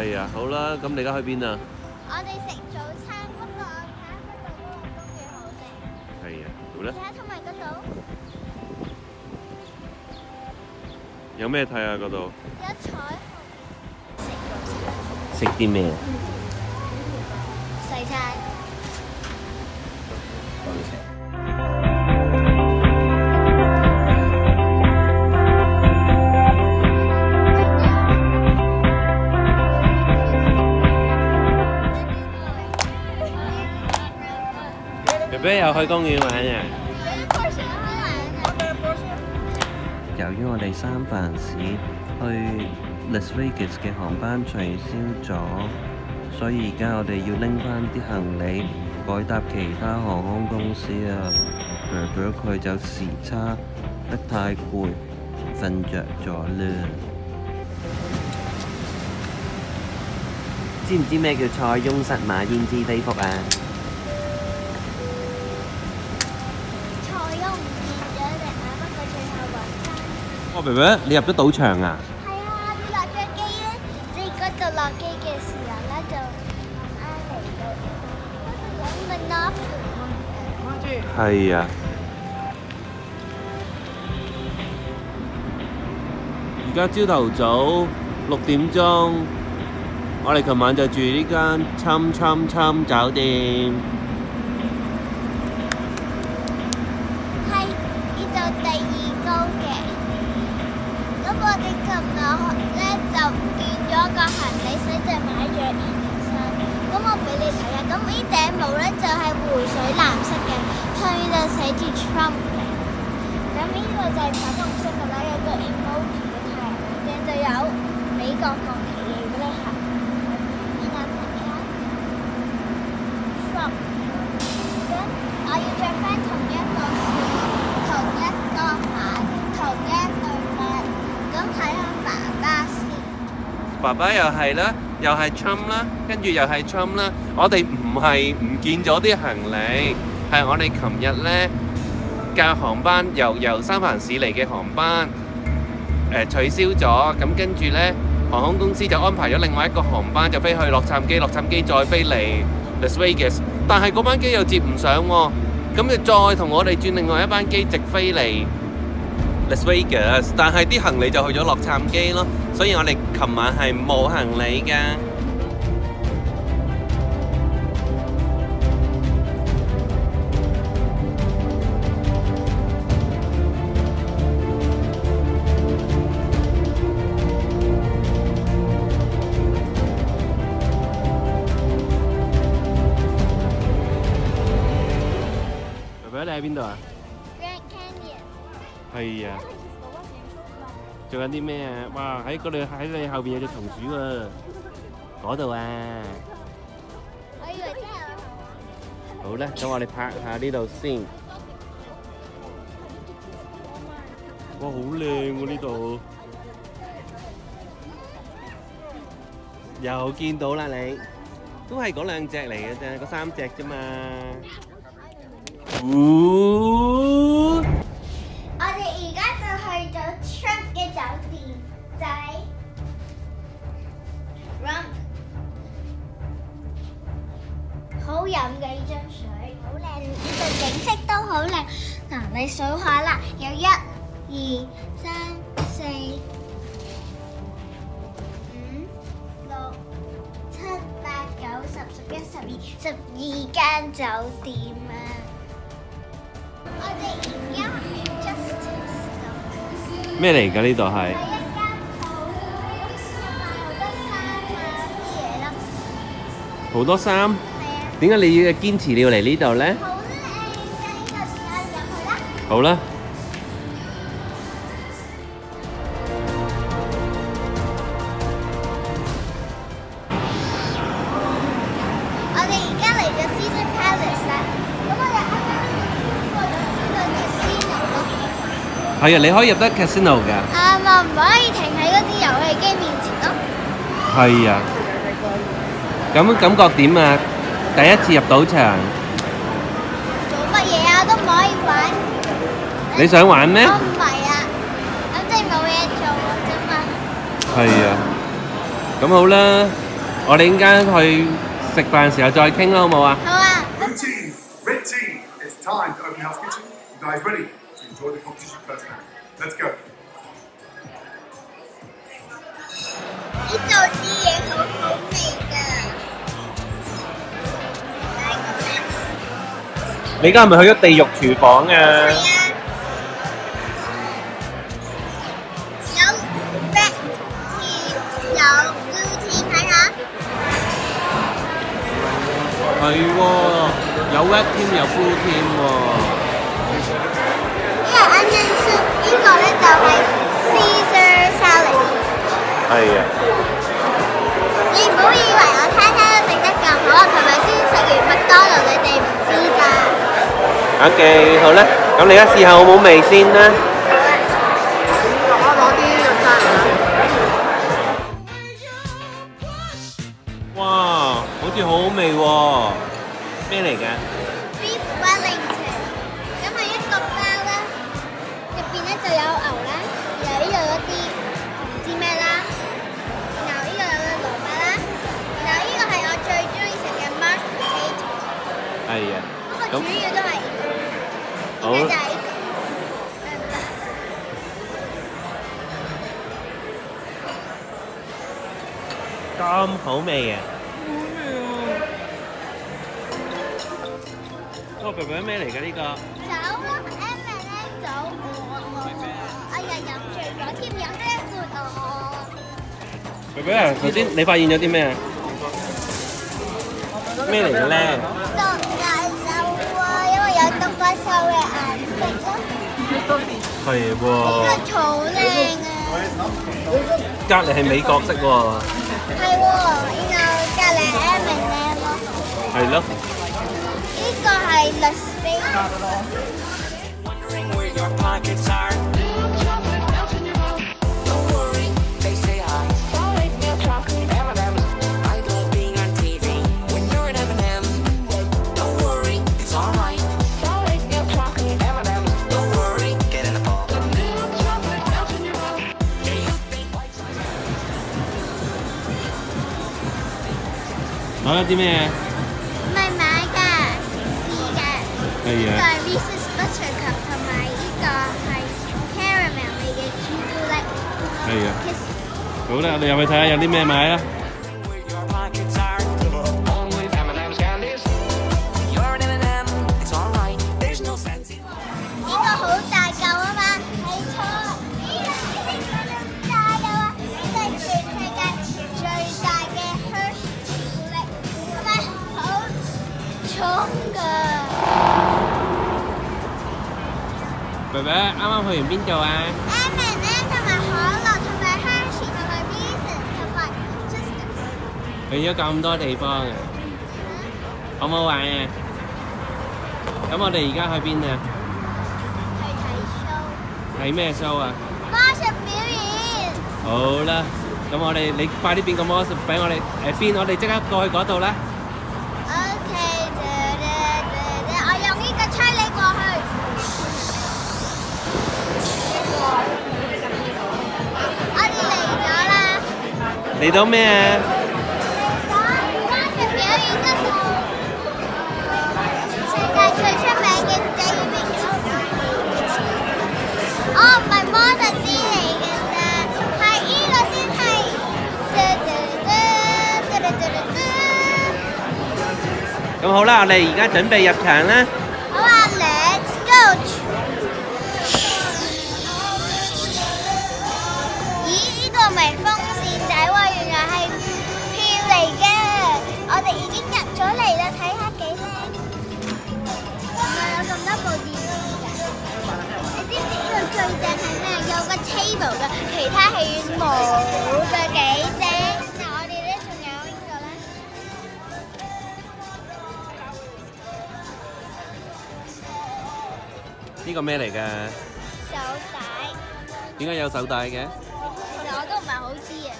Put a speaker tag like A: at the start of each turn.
A: 係啊，好啦，咁你而家去邊啊？
B: 我哋食早餐，不過我睇下嗰度嗰個好靚。
A: 係啊，好啦
B: 睇，下同埋嗰度
A: 有咩睇啊？嗰度
B: 有彩虹。食早餐，
A: 食啲咩？
B: 西餐。
A: 肥又去公園玩啊！由於我哋三藩市去 Las Vegas 嘅航班取消咗，所以而家我哋要拎翻啲行李改搭其他航空公司啊。哥哥佢就時差得太攰，瞓着咗啦。知唔知咩叫塞翁失馬焉知非福啊？
B: 塞翁唔見咗隻馬，不過最後揾翻。
A: 哦，肥肥，你入咗賭場啊？
B: 係啊，你落咗機咧，即係嗰度落機嘅時候咧，就啱嚟。
A: 係啊。而家朝頭早六點鐘，我哋琴晚就住呢間侵侵侵酒店。
B: 係呢度第二高嘅。咁我我咧就唔見咗个行李，箱就买咗呢件衫。咁我俾你睇下，咁呢顶帽咧就系湖水蓝色嘅，上面就写住 Trump 嘅。咁呢个就系粉红色嘅啦，有个 emoji 嘅太陽鏡，就有美国旗嘅嗰啲盒。然後睇下 Trump。咁我要着翻同一個褲，同一個鞋，同一對襪。咁睇下爸爸先。
A: 爸爸又係啦，又係 Trump 啦，跟住又係 Trump 啦。我哋唔係唔見咗啲行李，係我哋琴日呢架航班由由三藩市嚟嘅航班誒、取消咗，咁跟住呢航空公司就安排咗另外一個航班就飛去洛杉磯，洛杉磯再飛嚟 Las Vegas，但係嗰班機又接唔上喎，咁就再同我哋轉另外一班機直飛嚟。Las Vegas，但係啲行李就去咗洛杉磯咯，所以我哋琴晚係冇行李㗎。妹妹你喺邊度啊
B: ？Grand Canyon。
A: 係啊。做緊啲咩啊？哇！喺嗰度喺你後邊有隻松鼠啊！嗰度啊！
B: 我以為真係
A: 好啦，咁我哋拍下呢度先。哇！好靚喎呢度。又見到啦你，都係嗰兩隻嚟嘅啫，嗰三隻啫嘛。哦！
B: 我哋而家就去咗 Trump 嘅酒店，就係 Rump。好飲嘅呢張水，好靚，呢個景色都好靚。嗱，你數下啦，有一、二、三、四、五、六、七、八、九、十、十一、十二、十二間酒店啊！我哋而家喺 Justice 度，
A: 咩嚟㗎？呢度係
B: 好多衫
A: 點解你要堅持你要嚟呢度呢？
B: 好啦。
A: 係啊，你可以入得 casino 㗎。
B: 啱啊，唔可以停喺嗰啲遊戲機面前咯。
A: 係啊。咁感覺點啊？第一次入賭場，
B: 做乜嘢啊？都唔可以玩。
A: 你想玩咩？
B: 我唔係啊，咁即係冇嘢做啫嘛。
A: 係啊。咁好啦，我哋陣間去食飯時候再傾啦，好冇啊？
B: 好啊
C: ，Blue team, red team, it's time to open house kitchen. You guys ready to Let's go.
B: 呢度啲嘢好好味㗎。
A: 你家係咪去咗地獄廚房啊？
B: 係啊，有 red tea，有 blue tea，睇下。
A: 係喎，有 red 添，有 blue 添喎。
B: 係
A: 啊，
B: 你唔好以為我餐餐都食得咁好，我琴日先食完麥當勞，你哋唔知咋。
A: OK，好啦，咁你而家試下好冇味先啦。哇，好似好好味喎！咩嚟嘅
B: ？Beef Wellington，咁係一個包啦，入邊咧就有牛啦，主要都係
A: 好
B: 就係呢個。
A: 咁好味啊。嗰個 B B 咩嚟嘅呢個？
B: 酒咯，M and M 酒，哎呀飲醉咗添，飲得一罐我。
A: B B 啊，頭先你發現咗啲咩啊？咩嚟嘅咧？
B: 獨角獸啊，因為有獨角獸嘅顏色咯。
A: 係
B: 呢
A: 喎，
B: 個好靚啊！
A: 隔離係美國式喎。
B: 係喎，然後隔離 M and M 咯。
A: 係咯。
B: 呢個係 Las Vegas。
A: 攞咗啲咩啊？
B: 唔係買㗎，試㗎。
A: 係
B: 呢個
A: 啊。
B: 係 Reese's Buttercup 同埋呢個係 caramel 味嘅朱古力
A: 係啊。好啦，我哋入去睇下有啲咩買啦。啱啱去完邊度啊
B: M 同埋可樂同埋 Hershey 同埋 Reese's 同埋 Twister。
A: 去咗咁多地方啊，好唔好玩啊？咁我哋而家去邊啊？
B: 去睇 show，
A: 睇咩 show 啊？
B: 魔術表演。
A: 好啦，咁我哋你快啲變個魔術俾我哋誒變，我哋即刻過去嗰度啦。
B: 噠噠噠噠噠噠
A: 咁好啦，我哋而家準備入場啦。
B: 好啊，Let's go！咦，呢個咪風最正係咩？有個 table 㗎，其他戲院冇嘅，幾正。嗱，我哋咧仲有呢個咧。
A: 呢個咩嚟㗎？
B: 手帶，
A: 點解有手帶嘅？
B: 其實我都唔係好知啊。